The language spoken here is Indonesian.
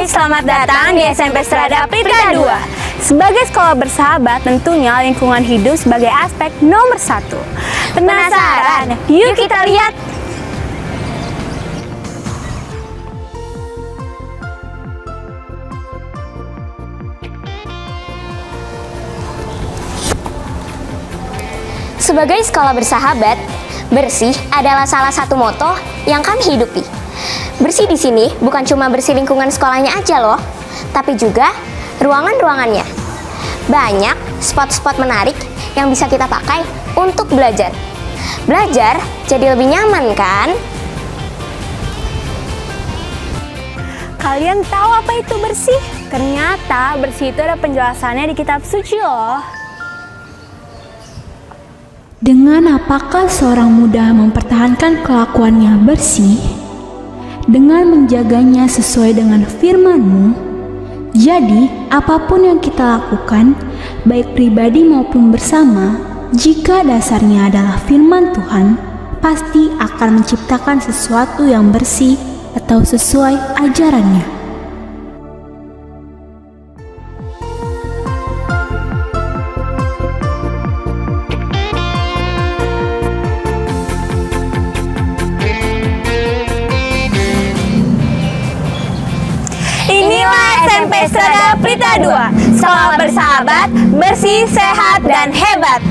Hai, selamat datang di SMP Strada Prita 2. Sebagai sekolah bersahabat, tentunya lingkungan hidup sebagai aspek nomor satu. Penasaran? Yuk kita lihat. Sebagai sekolah bersahabat, bersih adalah salah satu moto yang kami hidupi. Bersih di sini bukan cuma bersih lingkungan sekolahnya aja loh, tapi juga ruangan-ruangannya. Banyak spot-spot menarik yang bisa kita pakai untuk belajar. Belajar jadi lebih nyaman kan? Kalian tahu apa itu bersih? Ternyata bersih itu ada penjelasannya di kitab suci loh. Dengan apakah seorang muda mempertahankan kelakuannya bersih? Dengan menjaganya sesuai dengan firman-Mu. Jadi, apa pun yang kita lakukan, baik pribadi maupun bersama, jika dasarnya adalah firman Tuhan, pasti akan menciptakan sesuatu yang bersih atau sesuai ajarannya. Inilah SMP Strada Prita 2. Sekolah bersahabat, bersih, sehat, dan hebat.